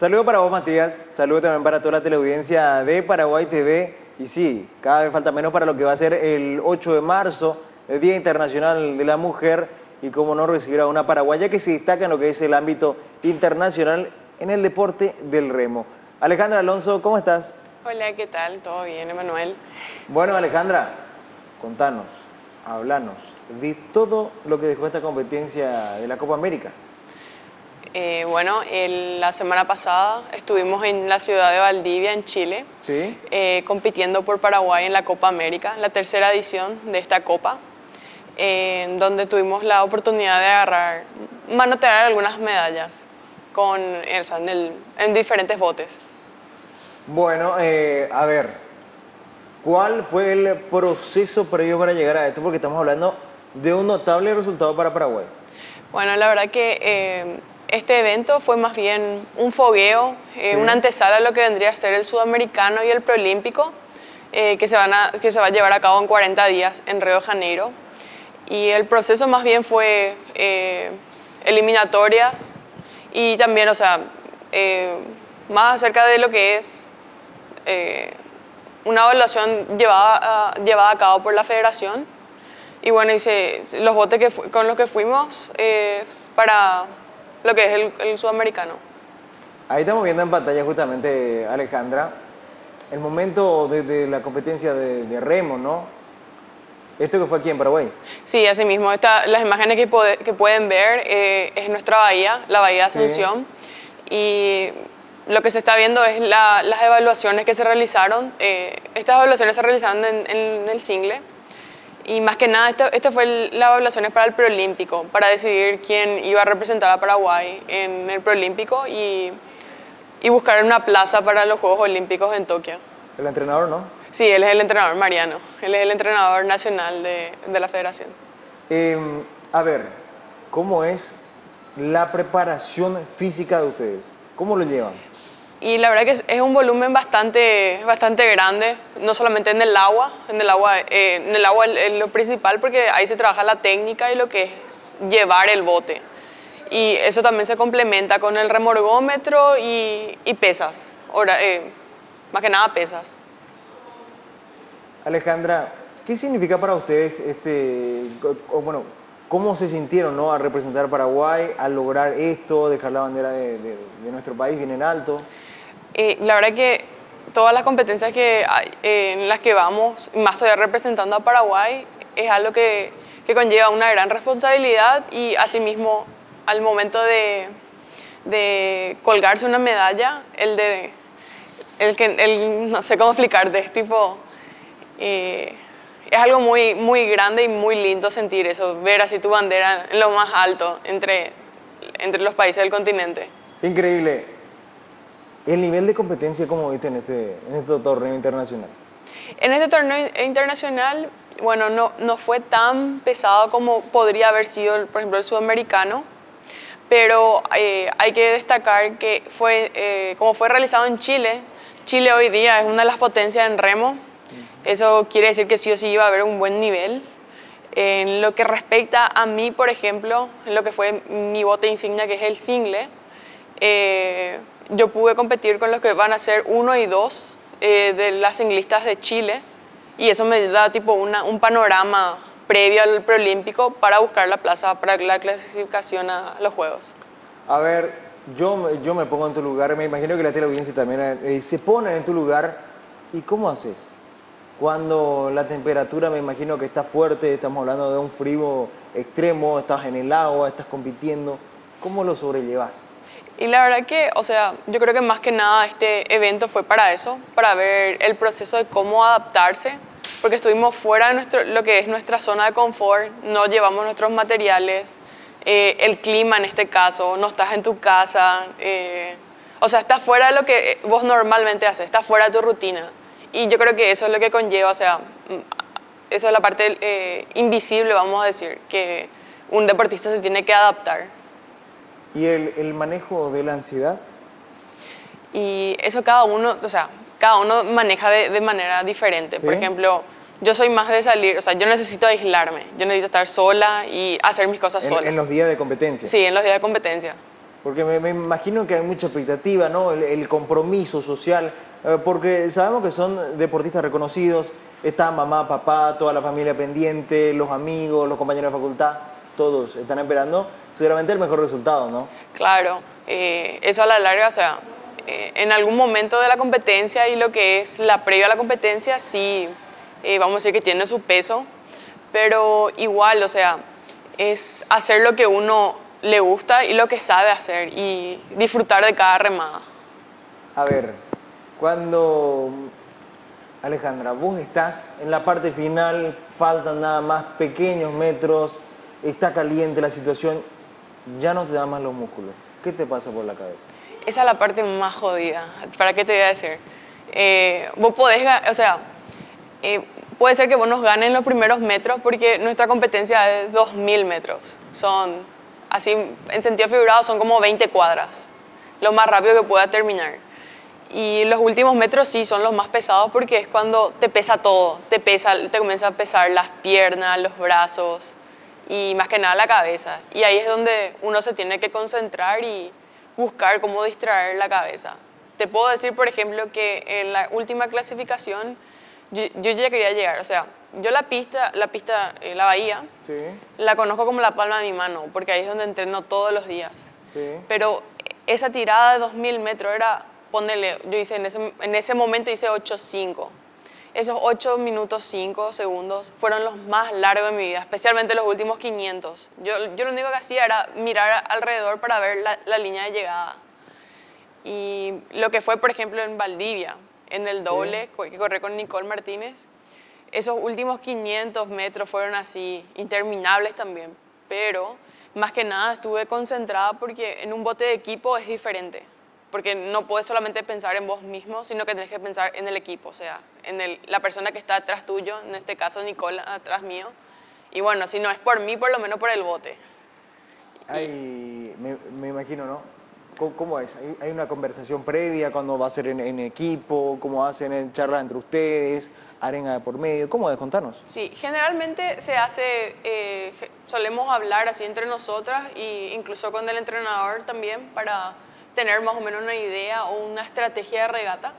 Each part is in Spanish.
Saludos para vos, Matías. Saludos también para toda la teleaudiencia de Paraguay TV. Y sí, cada vez falta menos para lo que va a ser el 8 de marzo, el Día Internacional de la Mujer. Y cómo no recibir a una paraguaya que se destaca en lo que es el ámbito internacional en el deporte del remo. Alejandra Alonso, ¿cómo estás? Hola, ¿qué tal? ¿Todo bien, Emanuel? Bueno, Alejandra, contanos, hablanos de todo lo que dejó esta competencia de la Copa América. Eh, bueno, la semana pasada estuvimos en la ciudad de Valdivia, en Chile, ¿Sí? eh, compitiendo por Paraguay en la Copa América, la tercera edición de esta Copa, en donde tuvimos la oportunidad de agarrar, manotear algunas medallas con, o sea, en, el- en diferentes botes. Bueno, eh, a ver, ¿cuál fue el proceso previo para llegar a esto? Porque estamos hablando de un notable resultado para Paraguay. Bueno, la verdad que eh, este evento fue más bien un fogueo, eh, una antesala a lo que vendría a ser el sudamericano y el preolímpico, eh, que, se van a, que se va a llevar a cabo en 40 días en Río de Janeiro. Y el proceso más bien fue eh, eliminatorias y también, o sea, eh, más acerca de lo que es eh, una evaluación llevada a, llevada a cabo por la federación. Y bueno, hice los botes que con los que fuimos eh, para lo que es el, el sudamericano. Ahí estamos viendo en pantalla justamente, Alejandra, el momento de, de la competencia de, de remo, ¿no? Esto que fue aquí en Paraguay. Sí, así mismo. Esta, las imágenes que, pode- que pueden ver eh, es nuestra bahía, la bahía de Sí. Asunción. Y lo que se está viendo es la- las evaluaciones que se realizaron. eh, estas evaluaciones se realizaron en, en el single. Y más que nada, esto, esto fue las evaluaciones para el preolímpico, para decidir quién iba a representar a Paraguay en el preolímpico y, y buscar una plaza para los Juegos Olímpicos en Tokio. El entrenador, ¿no? Sí, él es el entrenador Mariano, él es el entrenador nacional de, de la federación. Eh, a ver, ¿cómo es la preparación física de ustedes? ¿Cómo lo llevan? Y la verdad que es, un volumen bastante, bastante grande, no solamente en el agua, en el agua, eh, en el agua es- lo principal porque ahí se trabaja la técnica y lo que es llevar el bote. Y eso también se complementa con el remorgómetro y, y pesas, Ahora, eh, más que nada pesas. Alejandra, ¿qué significa para ustedes este, o, bueno, cómo se sintieron ¿no? a representar Paraguay, al lograr esto, dejar la bandera de, de- de nuestro país bien en alto? Eh, la verdad que todas las competencias que eh, en las que vamos, más todavía representando a Paraguay, es algo que, que conlleva una gran responsabilidad y asimismo al momento de, de colgarse una medalla, el de, el que, el, no sé cómo explicarte, es tipo, eh, es algo muy, muy grande y muy lindo sentir eso, ver así tu bandera en lo más alto entre, entre los países del continente. Increíble. El nivel de competencia, como viste en este, en este torneo internacional. En este torneo internacional, bueno, no, no fue tan pesado como podría haber sido, por ejemplo, el sudamericano, pero eh, hay que destacar que fue, eh, como fue realizado en Chile, Chile hoy día es una de las potencias en remo, eso quiere decir que sí o sí iba a haber un buen nivel. En lo que respecta a mí, por ejemplo, en lo que fue mi bote insignia, que es el single, eh, yo pude competir con los que van a ser uno y dos eh, de las singlistas de Chile y eso me da tipo una- un panorama previo al preolímpico para buscar la plaza para la clasificación a los Juegos. A ver, yo, yo me pongo en tu lugar, me imagino que la teleaudiencia también eh, se pone en tu lugar. ¿Y cómo haces? Cuando la temperatura me imagino que está fuerte, estamos hablando de un frío extremo, estás en el agua, estás compitiendo, ¿cómo lo sobrellevas? Y la verdad que, o sea, yo creo que más que nada este evento fue para eso, para ver el proceso de cómo adaptarse, porque estuvimos fuera de nuestro, lo que es nuestra zona de confort, no llevamos nuestros materiales, eh, el clima en este caso, no estás en tu casa, eh, o sea, estás fuera de lo que vos normalmente haces, estás fuera de tu rutina. Y yo creo que eso es lo que conlleva, o sea, mm, eso es la parte eh, invisible, vamos a decir, que un deportista se tiene que adaptar. ¿Y el, el manejo de la ansiedad? Y eso cada uno, o sea, cada uno maneja de, de manera diferente. Por Sí. ejemplo, yo soy más de salir, o sea, yo necesito aislarme, yo necesito estar sola y hacer mis cosas En, sola. en los días de competencia. Sí, en los días de competencia. Porque me, me imagino que hay mucha expectativa, ¿no? El, el compromiso social, eh, porque sabemos que son deportistas reconocidos, está mamá, papá, toda la familia pendiente, los amigos, los compañeros de facultad, todos están esperando seguramente el mejor resultado, ¿no? Claro, eh, eso a la larga, o sea, eh, en algún momento de la competencia y lo que es la previa a la competencia, sí, eh, vamos a decir que tiene su peso, pero igual, o sea, es hacer lo que uno le gusta y lo que sabe hacer y disfrutar de cada remada. A ver, cuando Alejandra, vos estás en la parte final, faltan nada más pequeños metros, está caliente la situación, ya no te da más los músculos. ¿Qué te pasa por la cabeza? Esa es la parte más jodida. ¿Para qué te voy a decir? Eh, vos podés, o sea, eh, puede ser que vos nos ganes en los primeros metros porque nuestra competencia es 2.000 metros. Son, así, en sentido figurado, son como 20 cuadras. Lo más rápido que pueda terminar. Y los últimos metros sí son los más pesados porque es cuando te pesa todo. Te, pesa, te comienza a pesar las piernas, los brazos y más que nada la cabeza. Y ahí es donde uno se tiene que concentrar y buscar cómo distraer la cabeza. Te puedo decir, por ejemplo, que en la última clasificación yo, yo ya quería llegar. O sea, yo la pista, la pista, eh, la bahía, Sí, la conozco como la palma de mi mano, porque ahí es donde entreno todos los días. sí. Pero esa tirada de 2000 metros era, ponele, yo hice en ese, en ese momento hice 8.5. Esos 8 minutos 5 segundos fueron los más largos de mi vida, especialmente los últimos 500. Yo, yo lo único que hacía era mirar alrededor para ver la, la línea de llegada. Y lo que fue, por ejemplo, en Valdivia, en el doble que corrí con Nicole Martínez, esos últimos 500 metros fueron así, interminables también. Pero más que nada estuve concentrada porque en un bote de equipo es diferente. Porque no puedes solamente pensar en vos mismo, sino que tenés que pensar en el equipo, o sea, en el- la persona que está atrás tuyo, en este caso Nicole atrás mío. Y bueno, si no es por mí, por lo menos por el bote. Hay, me, me imagino, ¿no? ¿Cómo, cómo es? ¿Hay, hay una conversación previa cuando va a ser en, en equipo? ¿Cómo hacen en charlas entre ustedes? ¿Arena de por medio? ¿Cómo es? Contanos. Sí, generalmente se hace, eh, solemos hablar así entre nosotras e incluso con el entrenador también para tener más o menos una idea o una estrategia de regata.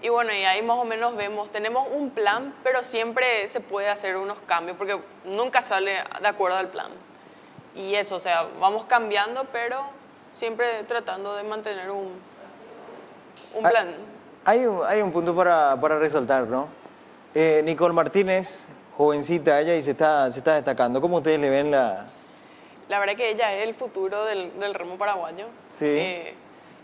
Y bueno, y ahí más o menos vemos, tenemos un plan, pero siempre se puede hacer unos cambios porque nunca sale de acuerdo al plan. Y eso, o sea, vamos cambiando, pero siempre tratando de mantener un, un Ah, plan. Hay un, hay un punto para, para resaltar, ¿no? Eh, Nicole Martínez, jovencita ella y se está, se está destacando. ¿Cómo ustedes le ven la...? La verdad que ella es el futuro del, del remo paraguayo. Sí. Eh,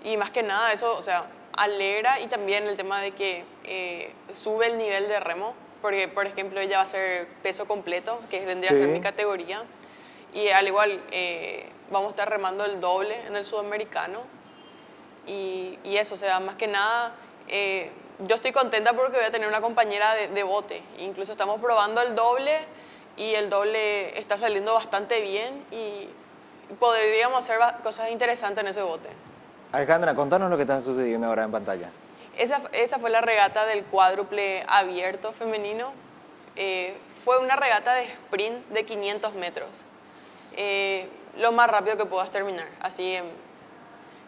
y más que nada eso, o sea, alegra y también el tema de que eh, sube el nivel de remo, porque por ejemplo ella va a ser peso completo, que vendría a ser mi categoría, y al igual eh, vamos a estar remando el doble en el sudamericano. Y, y eso, o sea, más que nada, yo estoy contenta porque voy a tener una compañera de, de bote. Incluso estamos probando el doble y el doble está saliendo bastante bien y podríamos hacer cosas interesantes en ese bote. Alejandra, contanos lo que está sucediendo ahora en pantalla. Esa, esa fue la regata del cuádruple abierto femenino. Eh, fue una regata de sprint de 500 metros. Eh, lo más rápido que puedas terminar, así en,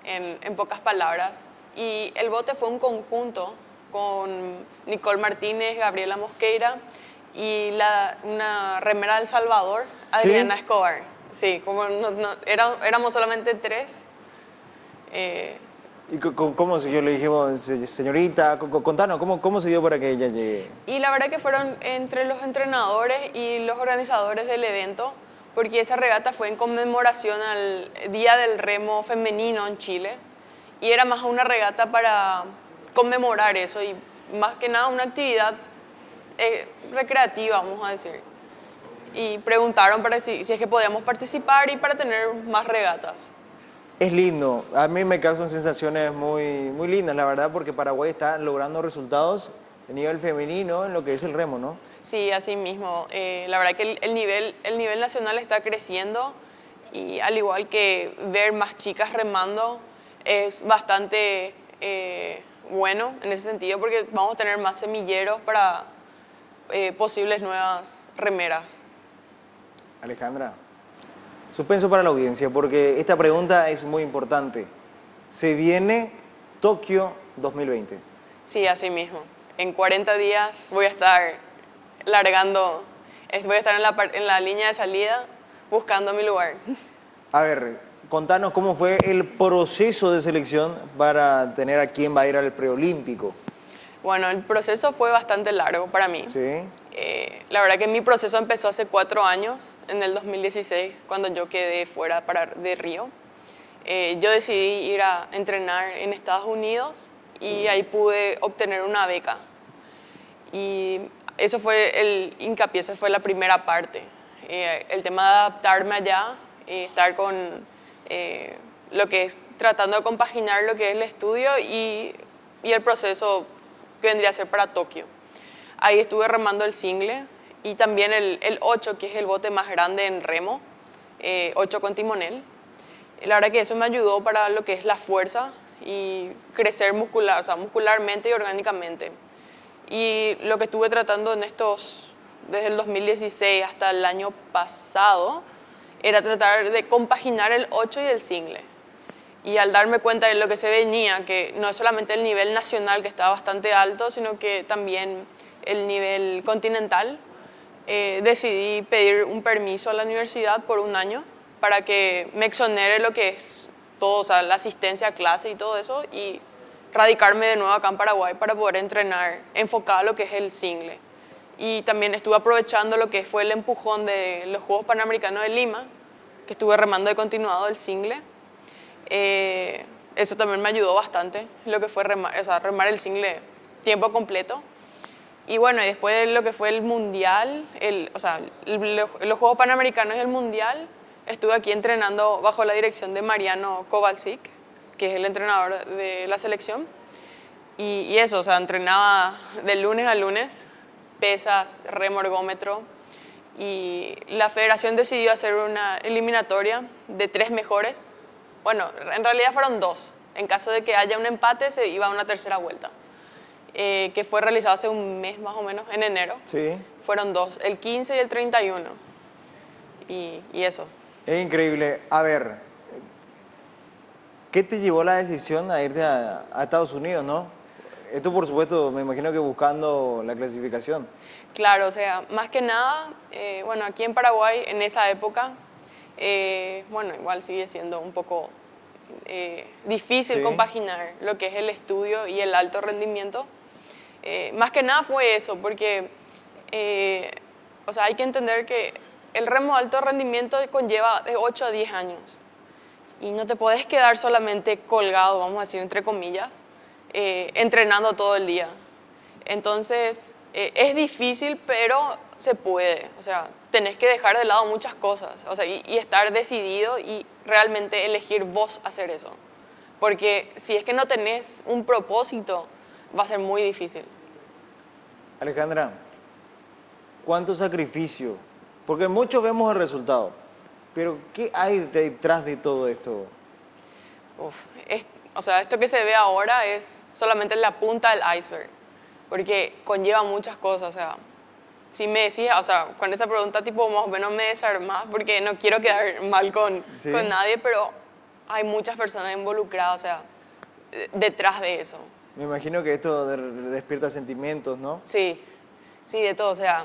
en- en pocas palabras. Y el bote fue un conjunto con Nicole Martínez, Gabriela Mosqueira y la, una remera del Salvador, Adriana Escobar. Sí, como no- no- era- éramos solamente tres. Eh, ¿Y cómo se yo le dijimos, "Se- señorita, co- co- contanos, ¿cómo, cómo se dio para que ella llegue? Y la verdad que fueron entre los entrenadores y los organizadores del evento, porque esa regata fue en conmemoración al Día del Remo Femenino en Chile. Y era más una regata para conmemorar eso y más que nada una actividad eh, recreativa, vamos a decir. Y preguntaron para si, si es que podíamos participar y para tener más regatas. Es lindo, a mí me causan sensaciones muy, muy lindas, la verdad, porque Paraguay está logrando resultados a nivel femenino en lo que es el remo, ¿no? Sí, así mismo. Eh, la verdad que el, el nivel, el nivel nacional está creciendo y al igual que ver más chicas remando es bastante eh, bueno en ese sentido porque vamos a tener más semilleros para eh, posibles nuevas remeras. Alejandra, Suspenso para la audiencia, porque esta pregunta es muy importante. Se viene Tokio 2020. Sí, así mismo. En 40 días voy a estar largando, voy a estar en la, en la línea de salida buscando mi lugar. A ver, contanos cómo fue el proceso de selección para tener a quién va a ir al preolímpico. Bueno, el proceso fue bastante largo para mí. Sí. Eh, la verdad que mi proceso empezó hace cuatro años, en el 2016, cuando yo quedé fuera para, de Río. Eh, yo decidí ir a entrenar en Estados Unidos y ahí pude obtener una beca. Y eso fue el hincapié, esa fue la primera parte. Eh, el tema de adaptarme allá, estar con lo que es tratando de compaginar lo que es el estudio y, y el proceso que vendría a ser para Tokio. Ahí estuve remando el single y también el, el 8, que es el bote más grande en remo, 8 eh, con timonel. La verdad que eso me ayudó para lo que es la fuerza y crecer muscular, o sea, muscularmente y orgánicamente. Y lo que estuve tratando en estos, desde el 2016 hasta el año pasado, era tratar de compaginar el 8 y el single. Y al darme cuenta de lo que se venía, que no es solamente el nivel nacional que estaba bastante alto, sino que también el nivel continental, eh, decidí pedir un permiso a la universidad por un año para que me exonere lo que es todo, o sea, la asistencia a clase y todo eso, y radicarme de nuevo acá en Paraguay para poder entrenar enfocado a lo que es el single. Y también estuve aprovechando lo que fue el empujón de los Juegos Panamericanos de Lima, que estuve remando de continuado el single. Eh, eso también me ayudó bastante, lo que fue remar, remar el single tiempo completo. Y bueno, después de lo que fue el Mundial, el, o sea, los Juegos Panamericanos y el Mundial, estuve aquí entrenando bajo la dirección de Mariano Kovalcic, que es el entrenador de la selección. Y, y, eso, o sea, entrenaba de lunes a lunes, pesas, remorgómetro. Y la federación decidió hacer una eliminatoria de tres mejores. Bueno, en realidad fueron dos. En caso de que haya un empate, se iba a una tercera vuelta. Eh, que fue realizado hace un mes más o menos, en enero. Sí. Fueron dos, el 15 y el 31. Y, y eso. Es increíble. A ver, ¿qué te llevó la decisión a irte a, a, Estados Unidos, no? Esto, por supuesto, me imagino que buscando la clasificación. Claro, o sea, más que nada, eh, bueno, aquí en Paraguay, en esa época, eh, bueno, igual sigue siendo un poco eh, difícil Sí. compaginar lo que es el estudio y el alto rendimiento. Eh, más que nada fue eso, porque o sea, hay que entender que el remo de alto rendimiento conlleva de 8 a 10 años y no te puedes quedar solamente colgado, vamos a decir entre comillas, entrenando todo el día. Entonces, es difícil, pero se puede. O sea, tenés que dejar de lado muchas cosas o sea, y, y estar decidido y realmente elegir vos hacer eso. Porque si es que no tenés un propósito, va a ser muy difícil. Alejandra, ¿cuánto sacrificio? Porque muchos vemos el resultado, pero ¿qué hay detrás de todo esto? Uf, es- o sea, esto que se ve ahora es solamente la punta del iceberg, porque conlleva muchas cosas. O sea, si me decís, o sea, con esta pregunta, tipo, más o menos me desarmás, porque no quiero quedar mal con, Sí. con nadie, pero hay muchas personas involucradas, o sea, de- detrás de eso. Me imagino que esto de- despierta sentimientos, ¿no? Sí, sí, de todo. O sea,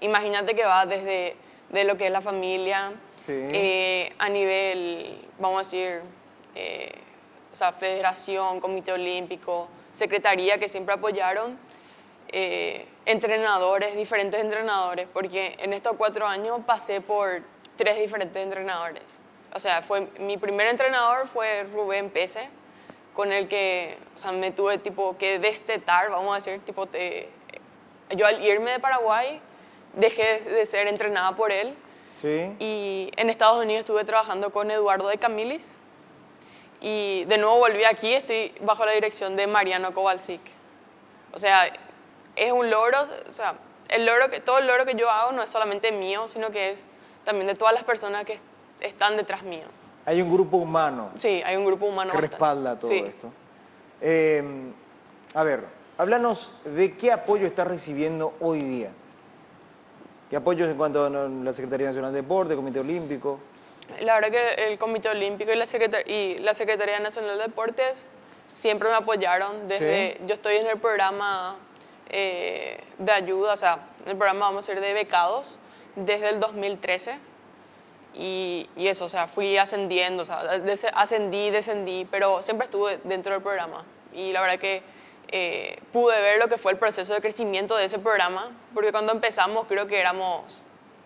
imagínate que va desde de lo que es la familia, Sí. eh, a nivel, vamos a decir, eh, o sea, federación, comité olímpico, secretaría que siempre apoyaron, eh, entrenadores, diferentes entrenadores, porque en estos cuatro años pasé por tres diferentes entrenadores. O sea, fue, mi primer entrenador fue Rubén Pese, con el que o sea, me tuve tipo que destetar, vamos a decir, tipo, te- yo al irme de Paraguay dejé de ser entrenada por él Sí. y en Estados Unidos estuve trabajando con Eduardo de Camilis y de nuevo volví aquí, estoy bajo la dirección de Mariano Kovalcic. O sea, es un logro, o sea, el logro que, todo el logro que yo hago no es solamente mío, sino que es también de todas las personas que est- están detrás mío. Hay un grupo humano Sí, hay un grupo humano que bastante- respalda todo sí. esto. Eh, a ver, háblanos de qué apoyo está recibiendo hoy día. ¿Qué apoyos en cuanto a la Secretaría Nacional de Deporte, Comité Olímpico? La verdad que el Comité Olímpico y la, y la Secretaría Nacional de Deportes siempre me apoyaron desde... Yo estoy en el programa eh, de ayuda, o sea, el programa vamos a ir de becados desde el 2013. Y, y, eso, o sea, fui ascendiendo, o sea, ascendí, descendí, pero siempre estuve dentro del programa. Y la verdad que eh, pude ver lo que fue el proceso de crecimiento de ese programa, porque cuando empezamos creo que éramos,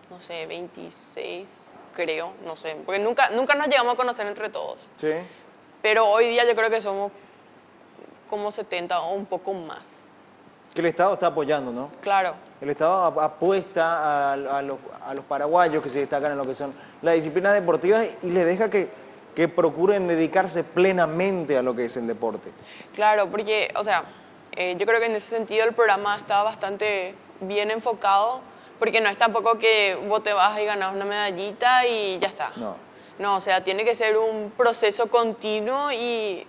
no sé, 26, creo, no sé, porque nunca, nunca nos llegamos a conocer entre todos. Sí. Pero hoy día yo creo que somos como 70 o un poco más. Que el Estado está apoyando, ¿no? Claro. El Estado apuesta a, los, a, los, paraguayos que se destacan en lo que son las disciplinas deportivas y les deja que, que procuren dedicarse plenamente a lo que es el deporte. Claro, porque, o sea, eh, yo creo que en ese sentido el programa está bastante bien enfocado, porque no es tampoco que vos te vas y ganas una medallita y ya está. No. No, o sea, tiene que ser un proceso continuo y,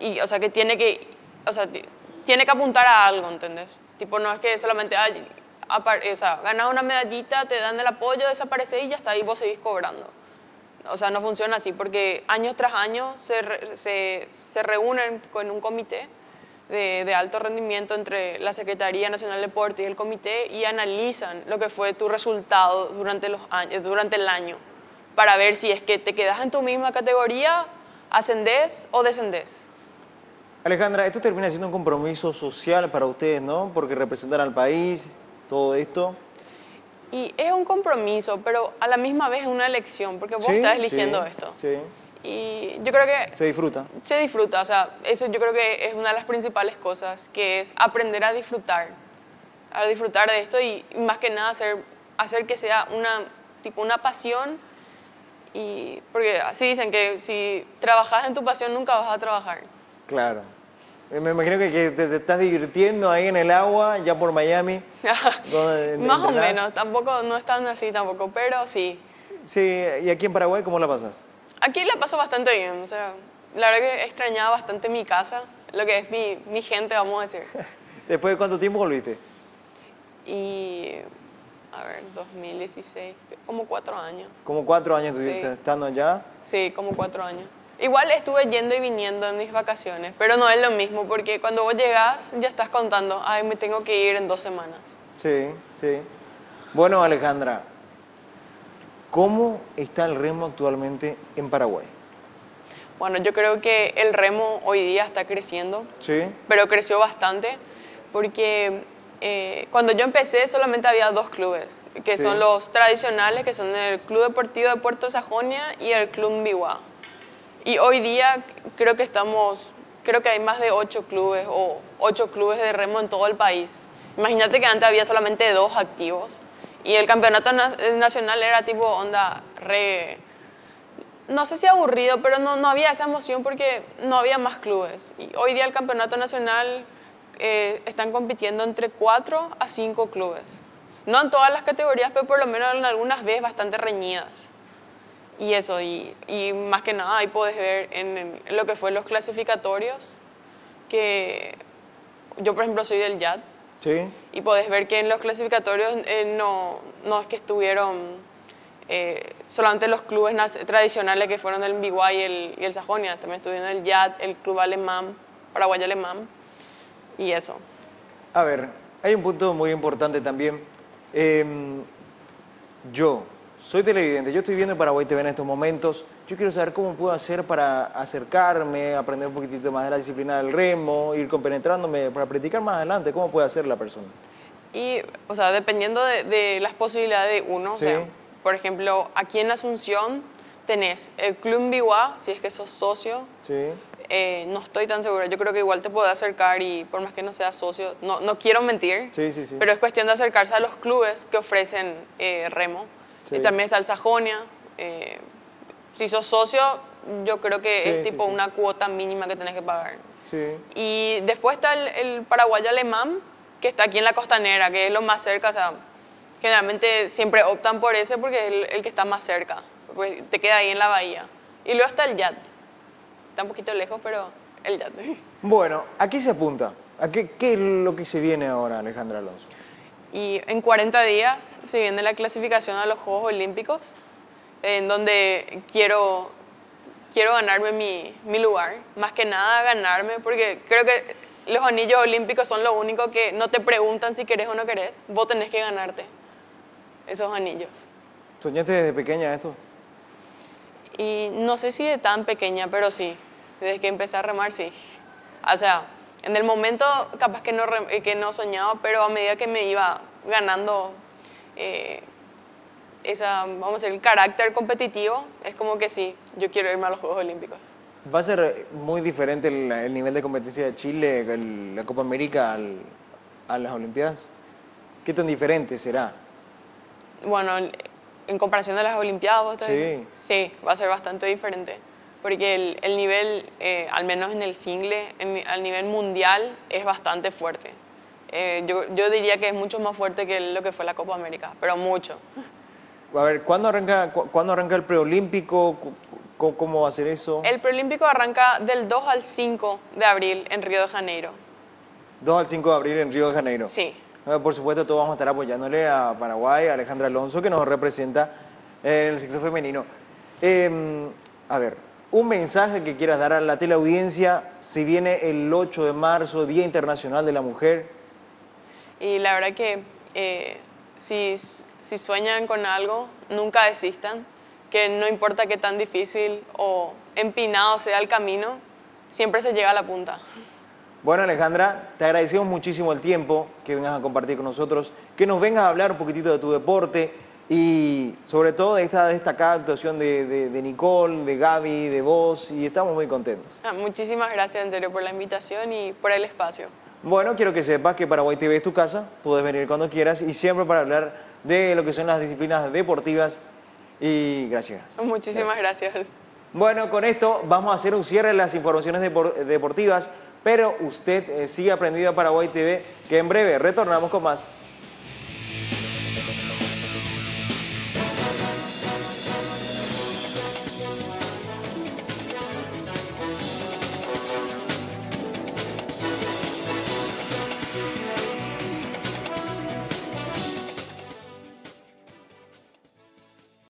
y o sea, que tiene que, o sea, tiene que apuntar a algo, ¿entendés? Tipo, no es que solamente hay, o sea, ganas una medallita, te dan el apoyo, desaparece y ya está, y vos seguís cobrando. O sea, no funciona así, porque año tras año se, se, se reúnen con un comité de, de, alto rendimiento entre la Secretaría Nacional de Deporte y el comité y analizan lo que fue tu resultado durante, los años, durante el año para ver si es que te quedas en tu misma categoría, ascendés o descendés. Alejandra, esto termina siendo un compromiso social para ustedes, ¿no? Porque representan al país, todo esto. Y es un compromiso, pero a la misma vez es una elección, porque vos estás eligiendo esto. Sí. Y yo creo que... Se disfruta. Se disfruta, o sea, eso yo creo que es una de las principales cosas, que es aprender a disfrutar, a disfrutar de esto y más que nada hacer, hacer que sea una, tipo, una pasión. Y, porque así dicen que si trabajas en tu pasión nunca vas a trabajar. Claro. Eh, me imagino que, te, estás divirtiendo ahí en el agua, ya por Miami. Más o menos, tampoco, no es tan así tampoco, pero sí. Sí, ¿y aquí en Paraguay cómo la pasas? Aquí la paso bastante bien, o sea, la verdad que extrañaba bastante mi casa, lo que es mi, mi gente, vamos a decir. ¿Después de cuánto tiempo volviste? Y, a ver, 2016, como cuatro años. ¿Como cuatro años estuviste estando allá? Sí, como cuatro años. Igual estuve yendo y viniendo en mis vacaciones, pero no es lo mismo porque cuando vos llegas ya estás contando, ay, me tengo que ir en dos semanas. Sí, sí. Bueno, Alejandra, ¿cómo está el remo actualmente en Paraguay? Bueno, yo creo que el remo hoy día está creciendo, sí. pero creció bastante porque eh, cuando yo empecé solamente había dos clubes, que son los tradicionales, que son el Club Deportivo de Puerto Sajonia y el Club Biwa. Y hoy día creo que estamos, creo que hay más de ocho clubes o ocho clubes de remo en todo el país. Imagínate que antes había solamente dos activos y el campeonato nacional era tipo onda re, no sé si aburrido, pero no, no había esa emoción porque no había más clubes. Y hoy día el campeonato nacional eh, están compitiendo entre cuatro a cinco clubes. No en todas las categorías, pero por lo menos en algunas veces bastante reñidas. Y eso, y, y, más que nada ahí puedes ver en, lo que fue los clasificatorios, que yo por ejemplo soy del YAD, sí. y puedes ver que en los clasificatorios eh, no, no es que estuvieron eh, solamente los clubes tradicionales que fueron el Mbiguay y el, y el Sajonia, también estuvieron el YAD, el Club Alemán, Paraguay Alemán, y eso. A ver, hay un punto muy importante también. Em, yo, soy televidente, yo estoy viendo Paraguay TV en estos momentos. Yo quiero saber cómo puedo hacer para acercarme, aprender un poquitito más de la disciplina del remo, ir compenetrándome para practicar más adelante. ¿Cómo puede hacer la persona? Y, o sea, dependiendo de, las posibilidades de uno, o sea, por ejemplo, aquí en Asunción tenés el Club Biwa, si es que sos socio. Sí. Eh, no estoy tan segura, yo creo que igual te puedo acercar y por más que no seas socio, no, no quiero mentir, sí, sí, sí. pero es cuestión de acercarse a los clubes que ofrecen eh, remo. Y también está el Sajonia. Eh, si sos socio, yo creo que es tipo una cuota mínima que tenés que pagar. Y después está el, el, paraguayo alemán, que está aquí en la costanera, que es lo más cerca. O sea, generalmente siempre optan por ese porque es el, que está más cerca, porque te queda ahí en la bahía. Y luego está el YAT. Está un poquito lejos, pero el YAT. Bueno, ¿a qué se apunta? ¿A qué, qué es lo que se viene ahora, Alejandra Alonso? Y en 40 días se viene la clasificación a los Juegos Olímpicos, en donde quiero, quiero ganarme mi, mi lugar. Más que nada ganarme, porque creo que los anillos olímpicos son lo único que no te preguntan si querés o no querés. Vos tenés que ganarte esos anillos. ¿Soñaste desde pequeña esto? Y no sé si de tan pequeña, pero sí. Desde que empecé a remar, sí. O sea, en el momento capaz que no, que no soñaba, pero a medida que me iba ganando eh, esa, vamos a decir, el carácter competitivo, es como que sí, yo quiero irme a los Juegos Olímpicos. ¿Va a ser muy diferente el, nivel de competencia de Chile, la Copa América, a las Olimpiadas? ¿Qué tan diferente será? Bueno, en comparación de las Olimpiadas, sí. sí, va a ser bastante diferente. Porque el, nivel, eh, al menos en el single, al nivel mundial, es bastante fuerte. Eh, yo, yo, diría que es mucho más fuerte que lo que fue la Copa América, pero mucho. A ver, ¿cuándo arranca, ¿cuándo arranca el preolímpico? ¿Cómo va a ser eso? El preolímpico arranca del 2 al 5 de abril en Río de Janeiro. 2 al 5 de abril en Río de Janeiro. Sí. Por supuesto, todos vamos a estar apoyándole a Paraguay, a Alejandra Alonso, que nos representa en el sexo femenino. Em, a ver, un mensaje que quieras dar a la teleaudiencia, si viene el 8 de marzo, Día Internacional de la Mujer. Y la verdad que eh, si, si sueñan con algo, nunca desistan que no importa qué tan difícil o empinado sea el camino, siempre se llega a la punta. Bueno, Alejandra, te agradecemos muchísimo el tiempo que vengas a compartir con nosotros, que nos vengas a hablar un poquitito de tu deporte y sobre todo de esta destacada actuación de, Nicole, de Gaby, de vos, y estamos muy contentos. Ah, muchísimas gracias, en serio, por la invitación y por el espacio. Bueno, quiero que sepas que Paraguay TV es tu casa, puedes venir cuando quieras y siempre para hablar de lo que son las disciplinas deportivas y gracias. Muchísimas gracias. Bueno, con esto vamos a hacer un cierre de las informaciones deportivas, pero usted eh, sigue aprendiendo a Paraguay TV, que en breve retornamos con más.